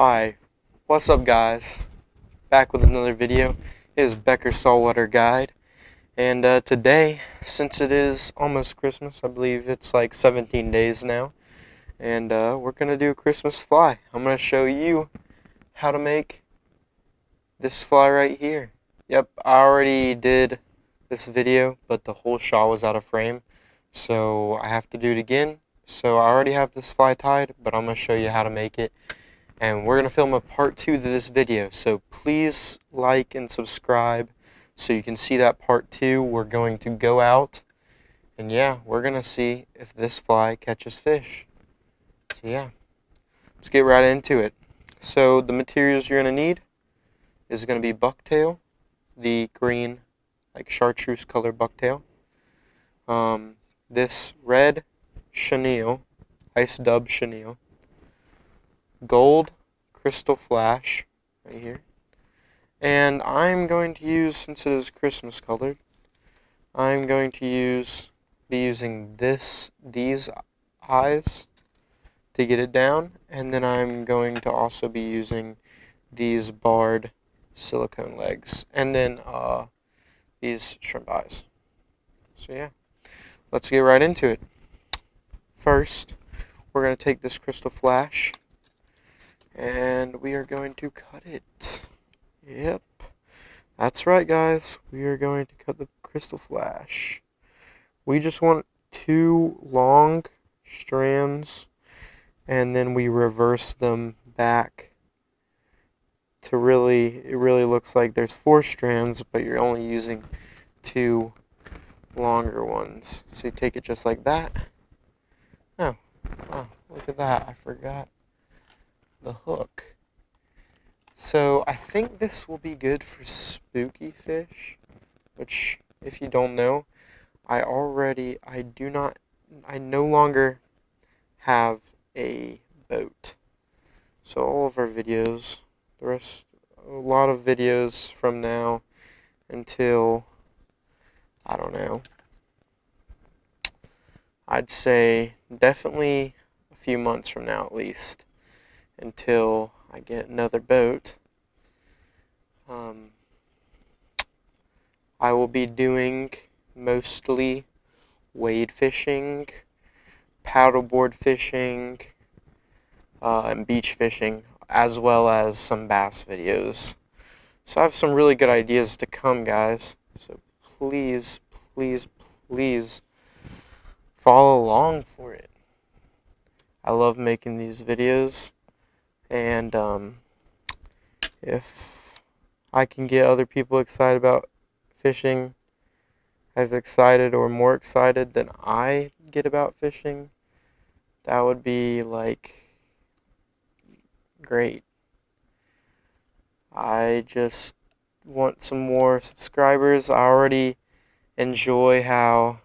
Hi, what's up guys? Back with another video. It is Becker Saltwater Guide. And uh, today, since it is almost Christmas, I believe it's like 17 days now, and uh, we're going to do a Christmas fly. I'm going to show you how to make this fly right here. Yep, I already did this video, but the whole shot was out of frame, so I have to do it again. So I already have this fly tied, but I'm going to show you how to make it. And we're going to film a part two to this video, so please like and subscribe so you can see that part two. We're going to go out, and yeah, we're going to see if this fly catches fish. So yeah, let's get right into it. So the materials you're going to need is going to be bucktail, the green, like chartreuse color bucktail. Um, this red chenille, ice dub chenille. Gold crystal flash, right here. And I'm going to use, since it is Christmas colored, I'm going to use, be using this, these eyes to get it down. And then I'm going to also be using these barred silicone legs. And then uh, these shrimp eyes. So yeah, let's get right into it. First, we're going to take this crystal flash and we are going to cut it. Yep, that's right guys, we are going to cut the crystal flash. We just want two long strands and then we reverse them back to really, it really looks like there's four strands, but you're only using two longer ones. So you take it just like that. Oh, oh look at that, I forgot the hook. So I think this will be good for spooky fish, which if you don't know, I already, I do not, I no longer have a boat. So all of our videos the rest, a lot of videos from now until, I don't know, I'd say definitely a few months from now at least, until I get another boat. Um, I will be doing mostly wade fishing, paddleboard fishing, uh, and beach fishing as well as some bass videos. So I have some really good ideas to come, guys. So please, please, please follow along for it. I love making these videos, and um, if I can get other people excited about fishing as excited or more excited than I get about fishing, that would be like great. I just want some more subscribers. I already enjoy how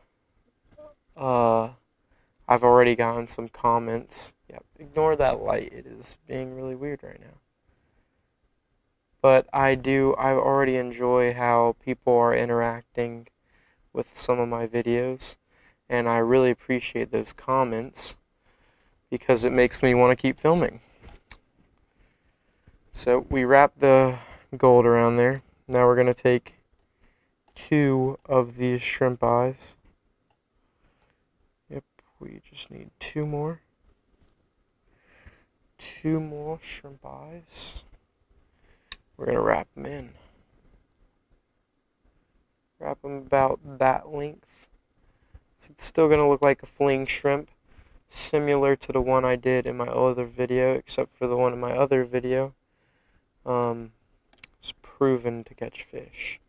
uh, I've already gotten some comments. Ignore that light. It is being really weird right now. But I do, I already enjoy how people are interacting with some of my videos. And I really appreciate those comments because it makes me want to keep filming. So we wrap the gold around there. Now we're going to take two of these shrimp eyes. Yep, we just need two more. Two more shrimp eyes. We're going to wrap them in. Wrap them about that length. So it's still going to look like a fleeing shrimp, similar to the one I did in my other video, except for the one in my other video um, is proven to catch fish.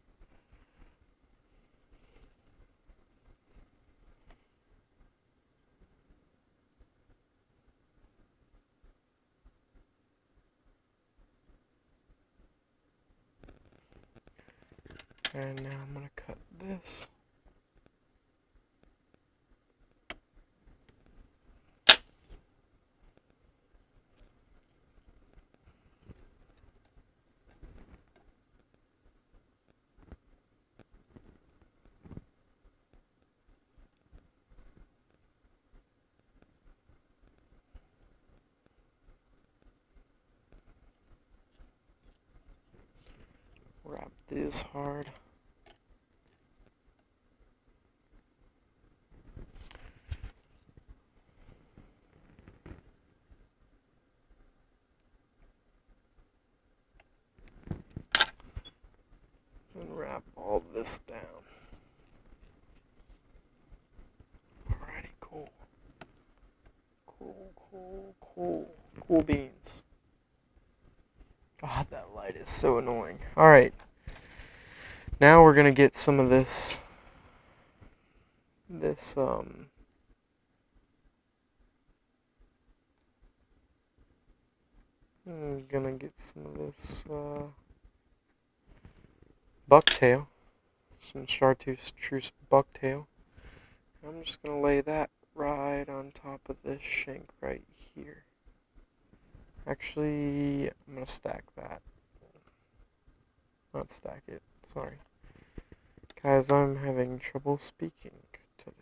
And now I'm going to cut this. these hard. This down. Alrighty, cool. Cool, cool, cool. Cool beans. God, that light is so annoying. Alright. Now we're gonna get some of this this um I'm gonna get some of this uh bucktail. Some chartreuse truce bucktail. I'm just gonna lay that right on top of this shank right here. Actually, I'm gonna stack that. Not stack it, sorry. Guys, I'm having trouble speaking today.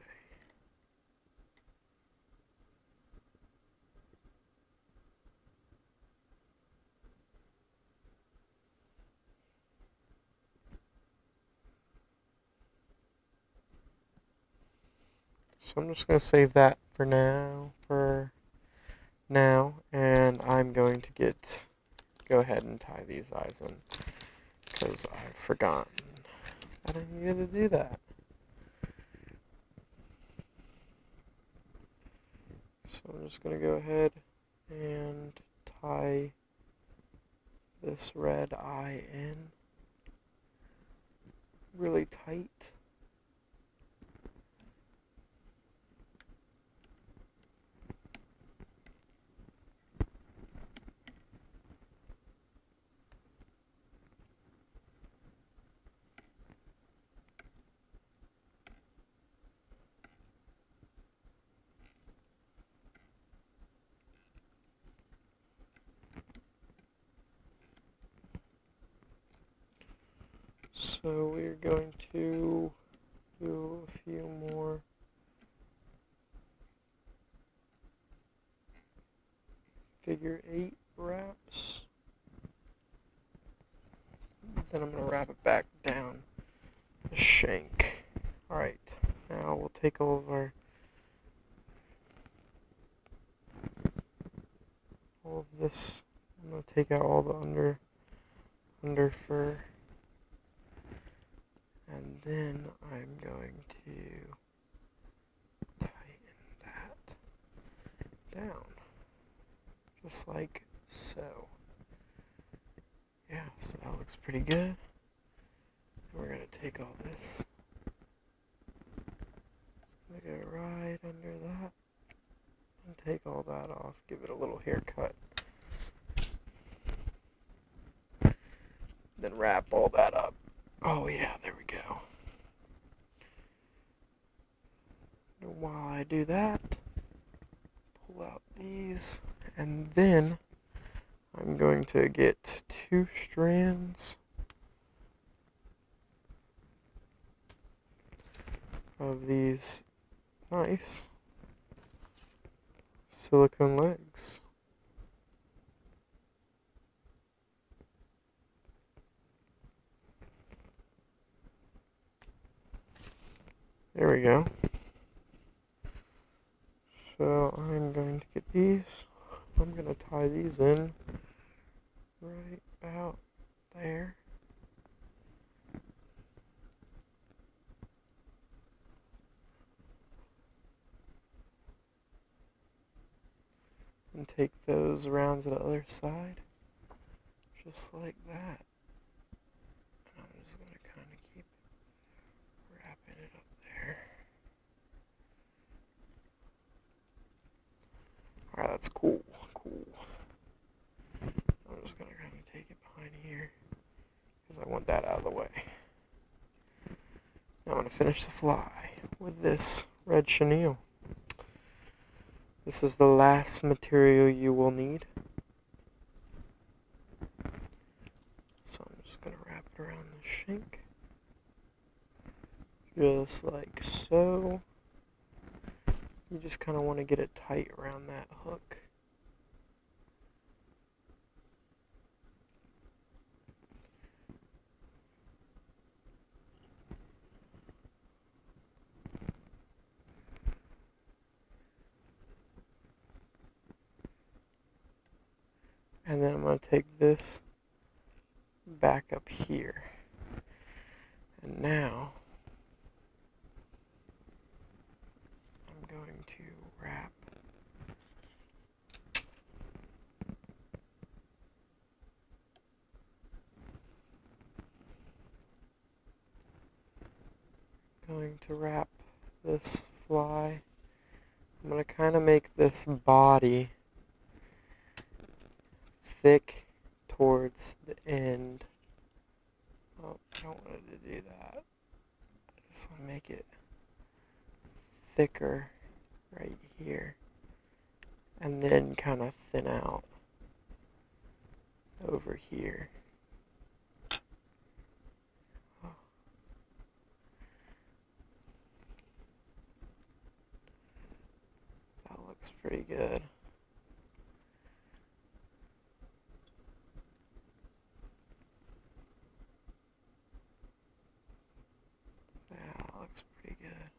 So I'm just gonna save that for now, for now, and I'm going to get, go ahead and tie these eyes in, because I've forgotten that I needed to do that. So I'm just going to go ahead and tie this red eye in really tight. So we're going to do a few more figure eight wraps. Then I'm going to wrap it back down the shank. Alright, now we'll take all of our all of this. I'm going to take out all the under under fur and then I'm going to tighten that down. Just like so. Yeah so that looks pretty good. And we're going to take all this. Just going to right under that and take all that off. Give it a little haircut. Then wrap all that up Oh yeah, there we go. While I do that, pull out these, and then I'm going to get two strands of these nice silicone legs. There we go. So I'm going to get these. I'm going to tie these in right out there. And take those around to the other side, just like that. Alright, that's cool. Cool. I'm just gonna kind of take it behind here because I want that out of the way. Now I'm gonna finish the fly with this red chenille. This is the last material you will need. So I'm just gonna wrap it around the shank. Just like so. You just kind of want to get it tight around that hook. And then I'm going to take this back up here. And now to wrap going to wrap this fly. I'm going to kind of make this body thick towards the end. Oh, I don't want to do that. I just want to make it thicker right here. And then kind of thin out over here. That looks pretty good. Yeah, looks pretty good.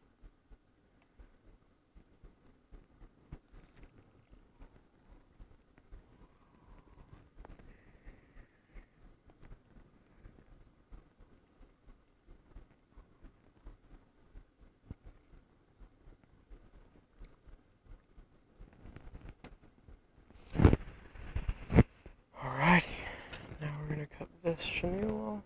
This off.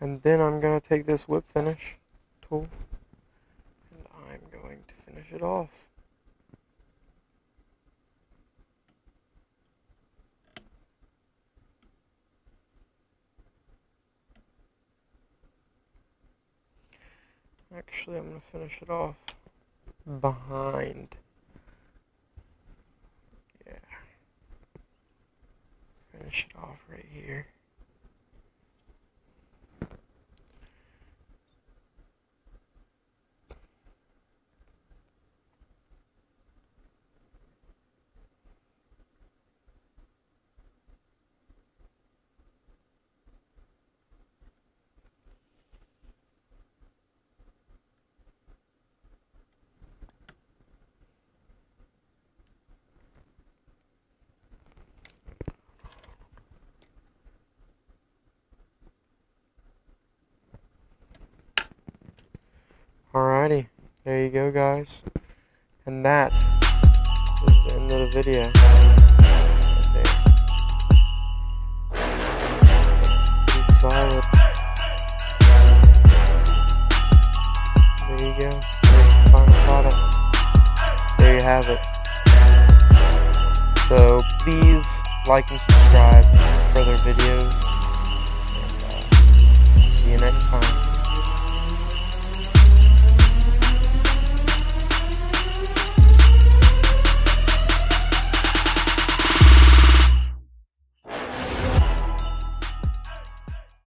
And then I'm going to take this whip finish tool and I'm going to finish it off. Actually, I'm going to finish it off behind. Yeah. Finish it off right here. Alrighty, there you go guys. And that is the end of the video. There. You go. Final product. There you have it. So please like and subscribe for further videos. And, uh, see you next time.